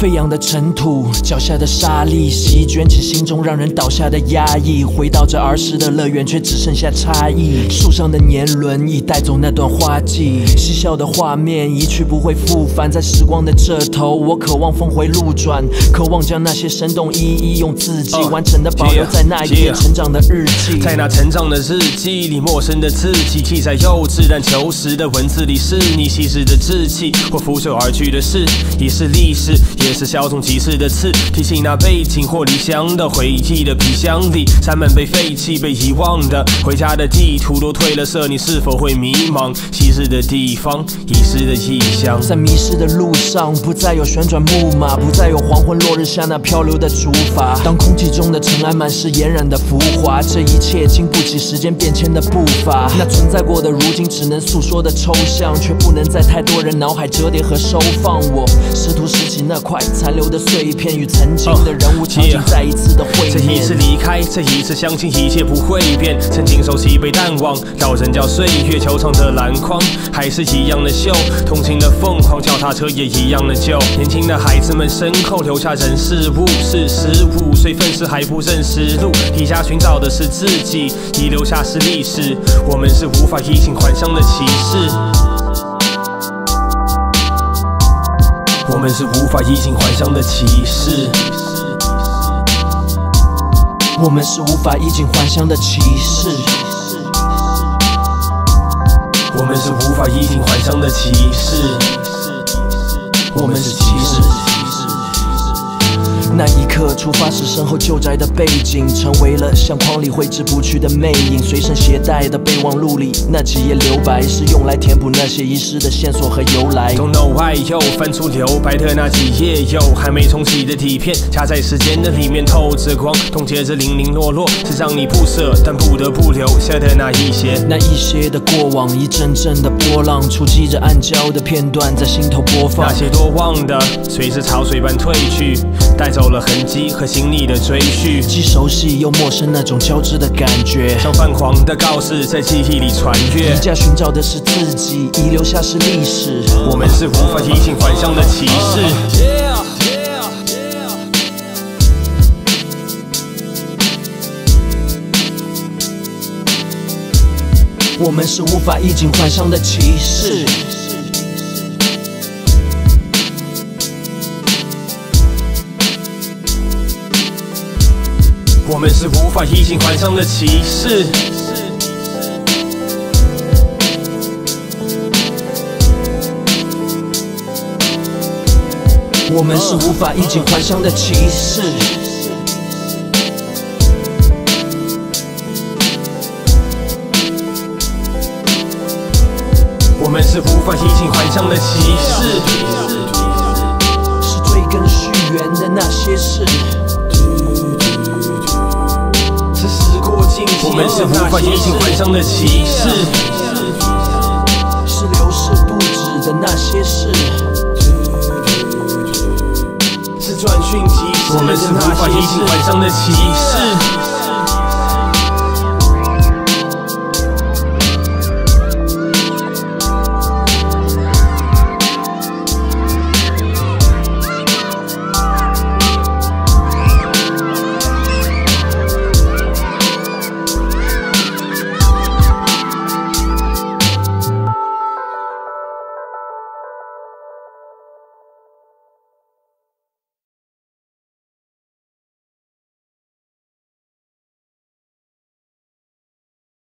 飞扬的尘土，脚下的沙砾席卷起心中让人倒下的压抑。回到这儿时的乐园，却只剩下差异。树上的年轮已带走那段花季，嬉笑的画面一去不会复返。在时光的这头，我渴望峰回路转，渴望将那些生动一一用字迹完整的保留在那一页成长的日记。在那成长的日记里，陌生的字迹记载幼稚但求实的文字里，是你稀释的志气或拂袖而去的事，已是历史，也是稍纵即逝的刺，提醒那背景或离乡的回忆的皮箱里，山门被废弃、被遗忘的回家的地图都褪了色，你是否会迷茫？昔日的地方，遗失的异乡，在迷失的路上，不再有旋转木马，不再有黄昏落日下那漂流的竹筏。当空气中的尘埃满是嫣然的浮华，这一切经不起时间变迁的步伐。那存在过的，如今只能诉说的抽象，却不能在太多人脑海折叠和收放。我试图拾起那块残留的碎片，与曾经的人物场景再一次的会面。这一次离开，这一次相信一切不会变，曾经熟悉被淡忘，老人叫岁月球场的篮筐，还是一样的秀，同情的凤凰脚踏车也一样的旧。年轻的孩子们身后留下人事物，是十五岁愤世还不认识路，底下寻找的是自己，遗留下是历史，我们是无法衣锦还乡的骑士。们是无法衣锦还乡的骑士，我们是无法衣锦还乡的骑士，我们是无法衣锦还乡的骑士，我们是骑士。那一刻，出发时身后旧宅的背景，成为了相框里挥之不去的魅影。随身携带的备忘录里，那几页留白，是用来填补那些遗失的线索和由来。Don't know why 又翻出留白的那几页，又还没冲洗的底片，夹在时间的里面透着光，冻结着零零落落，是让你不舍但不得不留下的那一些。那一些的过往，一阵阵的波浪，触及着暗礁的片段，在心头播放那。些多忘的，随着潮水般退去，带走了痕迹和行李的追续。既熟悉又陌生那种交织的感觉。像泛黄的告示在记忆里传阅离，家寻找的是自己，遗留下是历史。我们是无法衣锦还乡的骑士。我们是无法衣锦还乡的骑士。们是无法衣锦还乡的骑士。我们是无法衣锦还乡的骑士。我们是无法衣锦还乡的骑士。是追根续源的那些事。我们是无法衣锦还乡的骑士。是流逝不止的那些事。是转瞬即逝。我们是无法衣锦还乡的骑士。